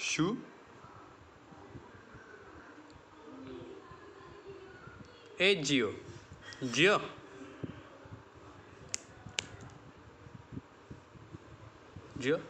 shoe a geo geo geo